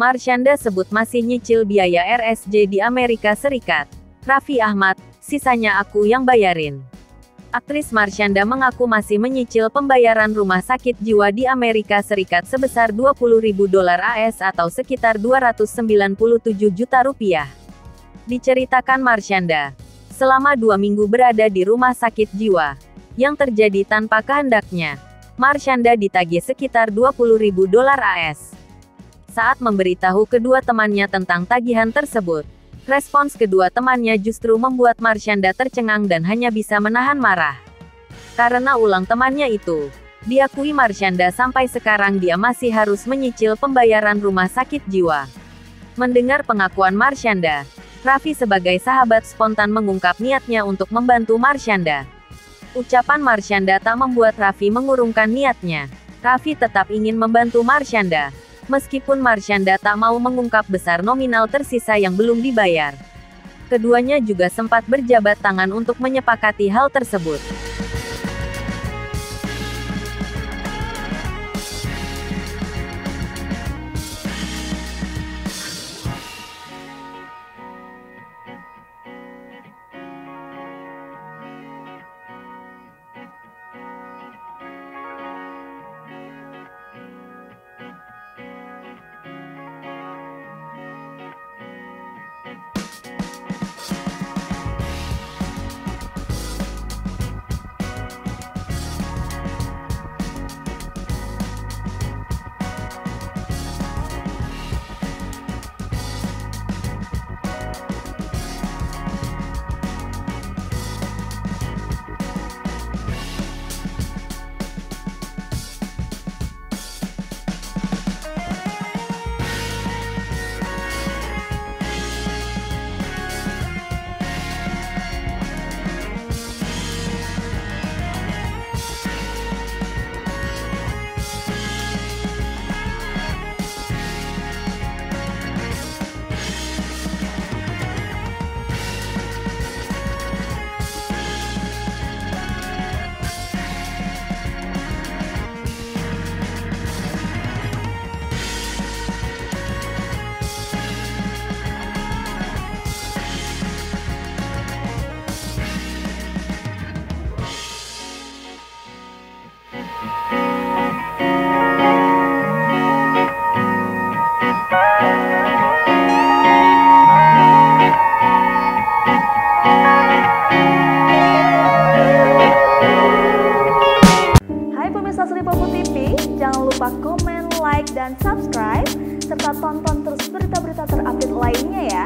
Marshanda sebut masih nyicil biaya RSJ di Amerika Serikat. Raffi Ahmad, sisanya aku yang bayarin. Aktris Marshanda mengaku masih menyicil pembayaran rumah sakit jiwa di Amerika Serikat sebesar 20 ribu dolar AS atau sekitar 297 juta rupiah. Diceritakan Marshanda, selama dua minggu berada di rumah sakit jiwa, yang terjadi tanpa kehendaknya. Marshanda ditagih sekitar 20 ribu dolar AS. Saat memberitahu kedua temannya tentang tagihan tersebut, respons kedua temannya justru membuat Marshanda tercengang dan hanya bisa menahan marah. Karena ulang temannya itu, diakui Marshanda sampai sekarang dia masih harus menyicil pembayaran rumah sakit jiwa. Mendengar pengakuan Marshanda, Raffi sebagai sahabat spontan mengungkap niatnya untuk membantu Marshanda. Ucapan Marshanda tak membuat Raffi mengurungkan niatnya. Raffi tetap ingin membantu Marshanda. Meskipun Marshanda tak mau mengungkap besar nominal tersisa yang belum dibayar. Keduanya juga sempat berjabat tangan untuk menyepakati hal tersebut. Dan subscribe, serta tonton terus berita-berita terupdate lainnya ya.